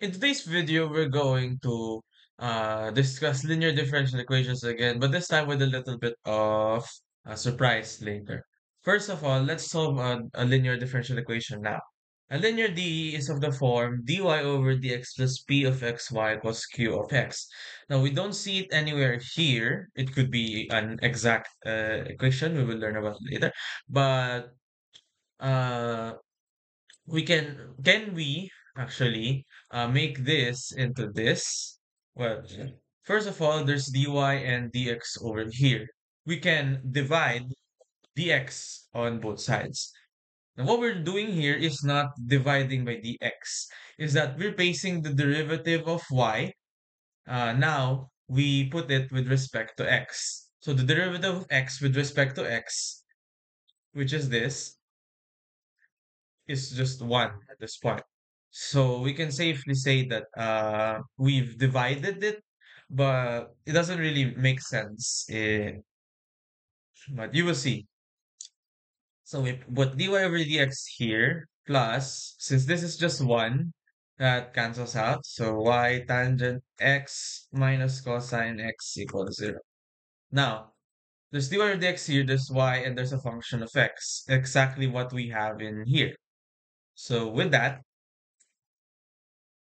In today's video, we're going to uh, discuss linear differential equations again, but this time with a little bit of a surprise later. First of all, let's solve a, a linear differential equation now. A linear DE is of the form dy over dx plus p of xy equals q of x. Now, we don't see it anywhere here. It could be an exact uh, equation. We will learn about later. But uh, we can can we actually uh, make this into this? Well, first of all, there's dy and dx over here. We can divide dx on both sides. Now, what we're doing here is not dividing by dx, is that we're basing the derivative of y. Uh, now, we put it with respect to x. So the derivative of x with respect to x, which is this, is just 1 at this point. So we can safely say that uh, we've divided it, but it doesn't really make sense. Eh, but you will see. So we put dy over dx here, plus, since this is just 1, that cancels out. So y tangent x minus cosine x equals 0. Now, there's dy over dx here, there's y, and there's a function of x. Exactly what we have in here. So with that,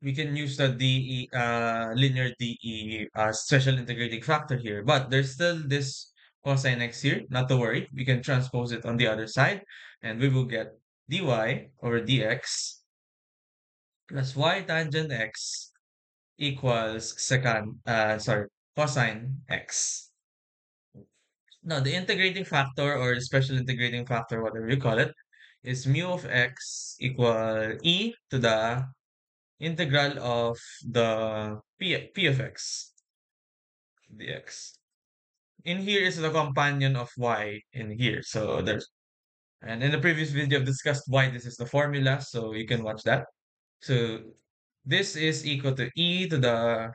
we can use the DE, uh, linear DE uh, special integrating factor here. But there's still this cosine x here, not to worry. We can transpose it on the other side, and we will get dy over dx plus y tangent x equals second, uh, sorry, cosine x. Now, the integrating factor or special integrating factor, whatever you call it, is mu of x equal e to the integral of the p, p of x dx. In here is the companion of y in here. So there's, and in the previous video I've discussed why this is the formula, so you can watch that. So this is equal to e to the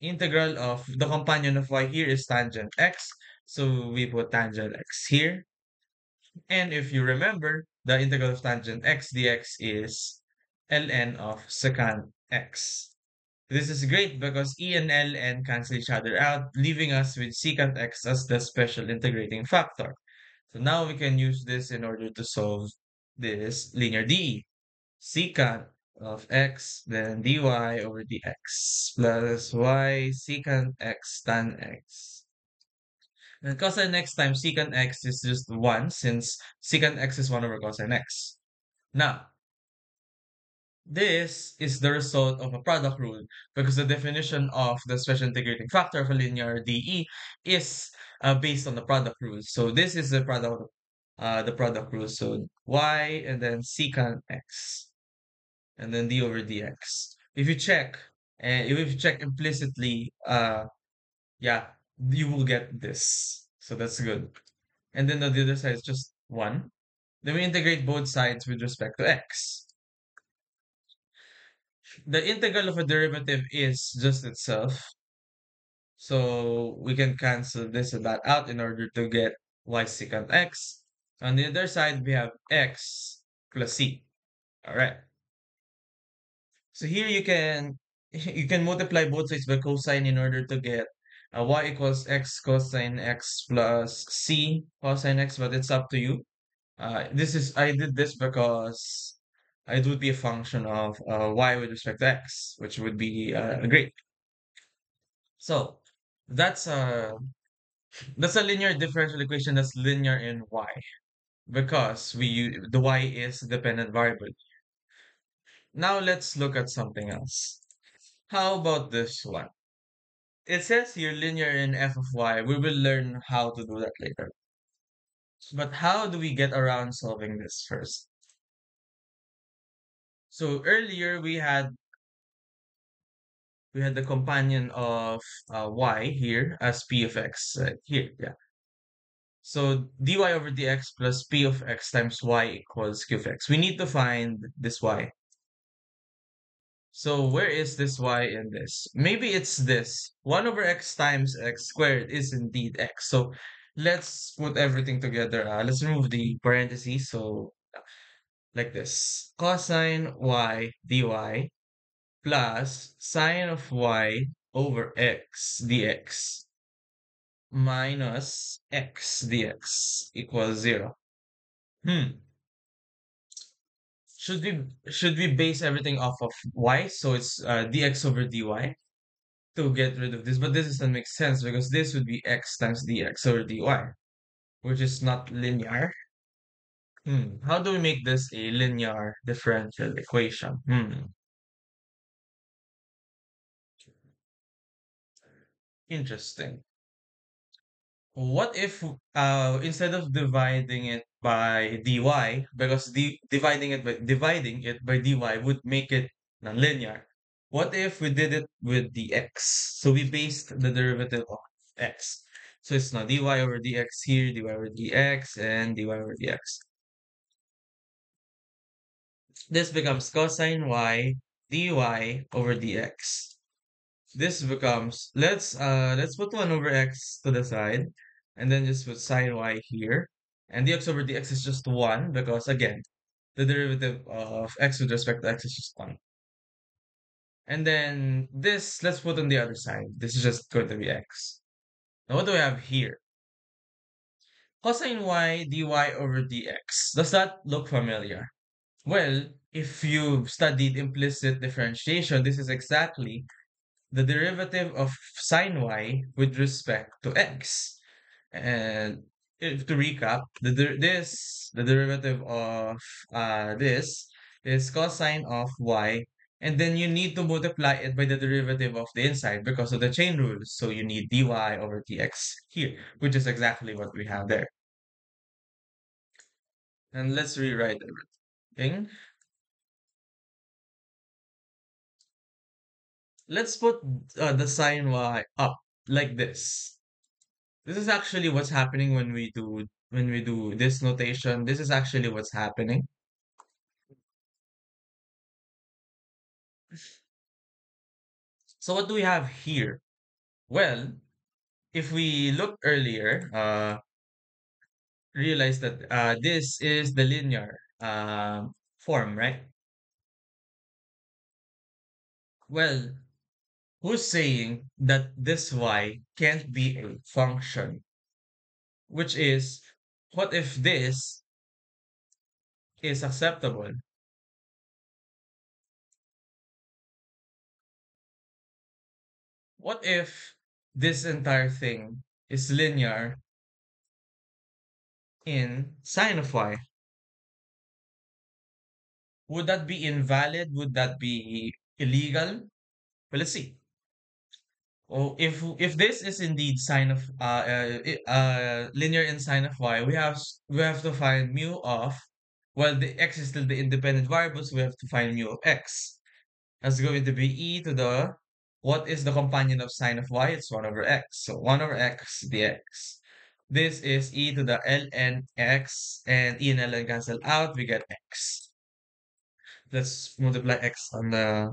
integral of the companion of y here is tangent x. So we put tangent x here. And if you remember, the integral of tangent x dx is ln of secant x. This is great because E and Ln cancel each other out, leaving us with secant x as the special integrating factor. So now we can use this in order to solve this linear DE. Secant of x, then dy over dx plus y secant x tan x. And cosine x times secant x is just 1 since secant x is 1 over cosine x. Now, this is the result of a product rule because the definition of the special integrating factor of a linear DE is uh, based on the product rule. So this is the product, uh, the product rule. So y and then secant x, and then d over dx. If you check, and if you check implicitly, uh, yeah, you will get this. So that's good. And then on the other side is just one. Then we integrate both sides with respect to x the integral of a derivative is just itself. So we can cancel this and that out in order to get y secant x. On the other side, we have x plus c. All right. So here you can you can multiply both sides by cosine in order to get uh, y equals x cosine x plus c cosine x, but it's up to you. Uh, this is I did this because it would be a function of uh, y with respect to x, which would be uh, great. So that's a that's a linear differential equation that's linear in y because we the y is dependent variable. Now let's look at something else. How about this one? It says here linear in f of y. We will learn how to do that later. But how do we get around solving this first? So earlier we had we had the companion of uh, y here as p of x uh, here, yeah. So dy over dx plus p of x times y equals q of x. We need to find this y. So where is this y in this? Maybe it's this. 1 over x times x squared is indeed x. So let's put everything together. Uh, let's remove the parentheses. So like this. Cosine y dy plus sine of y over x dx minus x dx equals 0. Hmm. Should we should we base everything off of y? So it's uh, dx over dy to get rid of this. But this doesn't make sense because this would be x times dx over dy, which is not linear. Hmm. How do we make this a linear differential equation? Hmm. Interesting. What if uh instead of dividing it by dy, because the dividing it by dividing it by dy would make it nonlinear. What if we did it with the x? So we based the derivative of x. So it's now dy over dx here, dy over dx, and dy over dx. This becomes cosine y dy over dx. This becomes let's uh let's put one over x to the side and then just put sine y here. And dx over dx is just one because again the derivative of x with respect to x is just one. And then this let's put on the other side. This is just going to be x. Now what do we have here? Cosine y dy over dx. Does that look familiar? Well, if you've studied implicit differentiation, this is exactly the derivative of sine y with respect to x. And if to recap, the this the derivative of uh this is cosine of y, and then you need to multiply it by the derivative of the inside because of the chain rules. So you need dy over dx here, which is exactly what we have there. And let's rewrite everything. Let's put uh, the sine y up like this. This is actually what's happening when we do when we do this notation. This is actually what's happening. So what do we have here? Well, if we look earlier, uh, realize that uh, this is the linear uh, form, right? Well, who's saying that this y can't be a function? Which is, what if this is acceptable? What if this entire thing is linear in sine of y? Would that be invalid? Would that be illegal? Well, let's see. Oh, if if this is indeed sine of uh, uh, uh linear in sine of y, we have we have to find mu of well the x is still the independent variable, so we have to find mu of x. That's going to be e to the what is the companion of sine of y? It's one over x. So one over x dx. This is e to the ln x and e and ln cancel out. We get x. Let's multiply x on the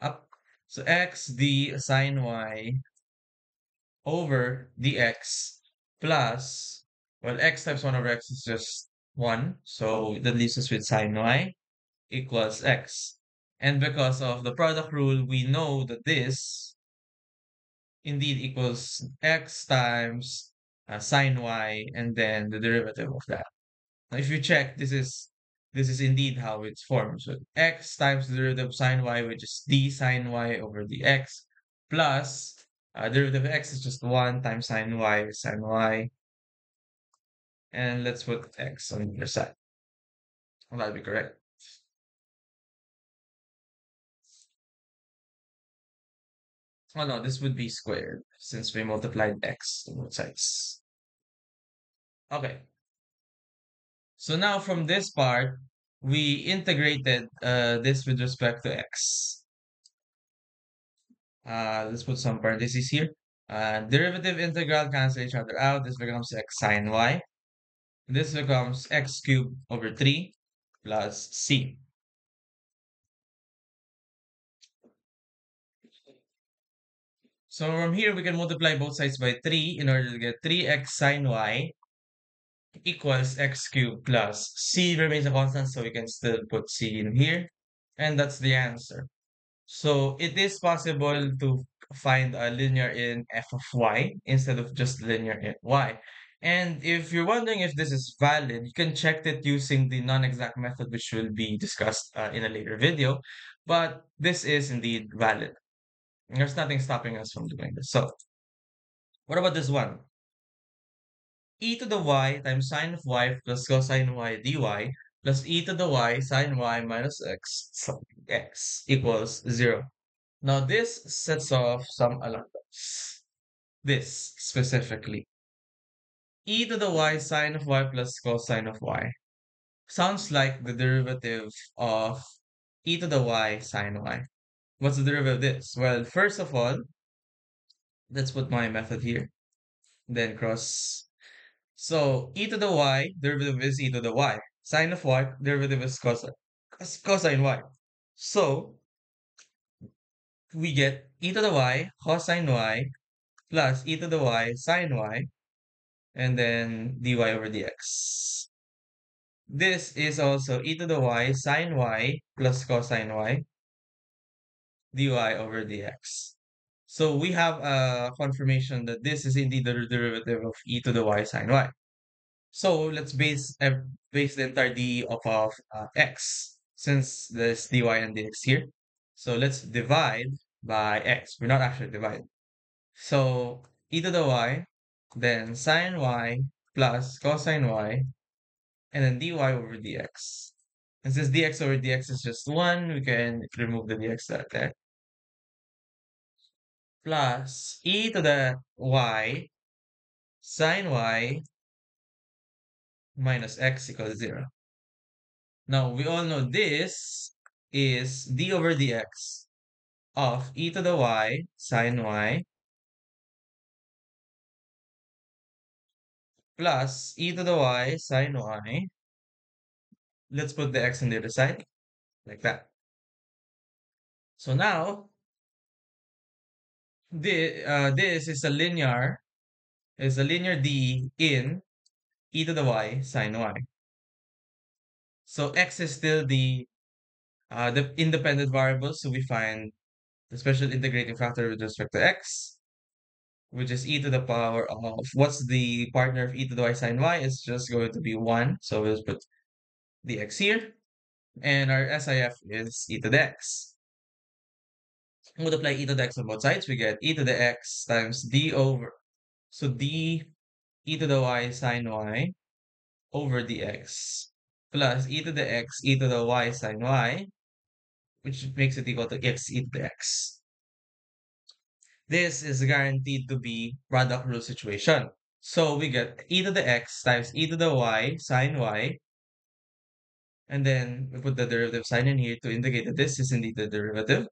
up. So x d sine y over dx plus, well, x times 1 over x is just 1. So that leaves us with sine y equals x. And because of the product rule, we know that this indeed equals x times uh, sine y and then the derivative of that. Now, if you check, this is this is indeed how it's formed. So x times the derivative of sine y, which is d sine y over dx, plus uh, derivative of x is just 1 times sine y sine y. And let's put x on the other side. Well, that'd be correct. Oh no, this would be squared since we multiplied x to both sides. Okay. So now from this part, we integrated uh, this with respect to x. Uh, let's put some parentheses here. Uh, derivative integral cancel each other out. This becomes x sine y. This becomes x cubed over 3 plus c. So from here, we can multiply both sides by 3 in order to get 3x sine y equals x cubed plus c remains a constant, so we can still put c in here. And that's the answer. So it is possible to find a linear in f of y instead of just linear in y. And if you're wondering if this is valid, you can check it using the non-exact method, which will be discussed uh, in a later video. But this is indeed valid. There's nothing stopping us from doing this. So what about this one? E to the y times sine of y plus cosine y dy plus e to the y sine y minus x x equals 0. Now this sets off some alarms. This specifically. e to the y sine of y plus cosine of y sounds like the derivative of e to the y sine y. What's the derivative of this? Well, first of all, let's put my method here. Then cross So e to the y derivative is e to the y. Sine of y derivative is cosine, cosine y. So we get e to the y cosine y plus e to the y sine y and then dy over dx. This is also e to the y sine y plus cosine y dy over dx. So we have a confirmation that this is indeed the derivative of e to the y sine y. So let's base base the entire d of, uh, x since there's dy and dx here. So let's divide by x. We're not actually dividing. So e to the y, then sine y plus cosine y, and then dy over dx. And since dx over dx is just 1, we can remove the dx right there. Plus e to the y sine y minus x equals 0. Now, we all know this is d over dx of e to the y sine y plus e to the y sine y. Let's put the x on the other side, like that. So now, the, uh, this is a linear, is a linear d in e to the y sine y. So x is still the uh, the independent variable, so we find the special integrating factor with respect to x, which is e to the power of, what's the partner of e to the y sine y? is just going to be 1, so we'll put the x here, and our SIF is e to the x. Multiply e to the x on both sides, we get e to the x times d over, so d e to the y sine y over dx plus e to the x e to the y sine y, which makes it equal to x e to the x. This is guaranteed to be product rule situation. So we get e to the x times e to the y sine y. And then we put the derivative sign in here to indicate that this is indeed the derivative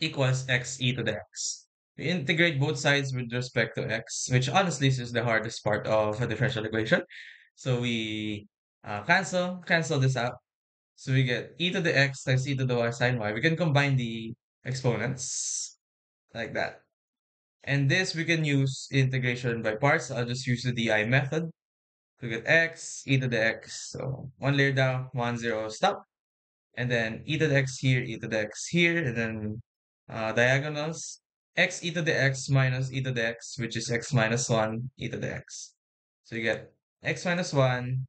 equals x e to the x. We integrate both sides with respect to x, which honestly is the hardest part of a differential equation. So we uh, cancel, cancel this out. So we get e to the x times e to the y sine y. We can combine the exponents like that. And this we can use integration by parts. I'll just use the DI method to get x, e to the x. So one layer down, one zero stop. And then e to the x here, e to the x here, and then uh, diagonals, x e to the x minus e to the x, which is x minus 1 e to the x. So you get x minus 1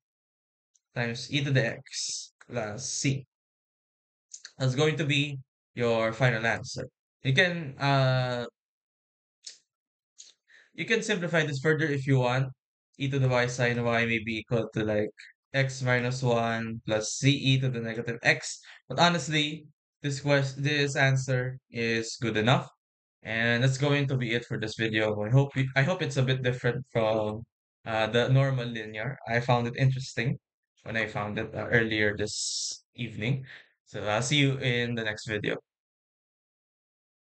times e to the x plus c. That's going to be your final answer. You can uh, you can simplify this further if you want. e to the y sine y may be equal to like x minus 1 plus c e to the negative x. But honestly, this quest this answer is good enough. And that's going to be it for this video. I hope I hope it's a bit different from uh, the normal linear. I found it interesting when I found it uh, earlier this evening. So I'll see you in the next video.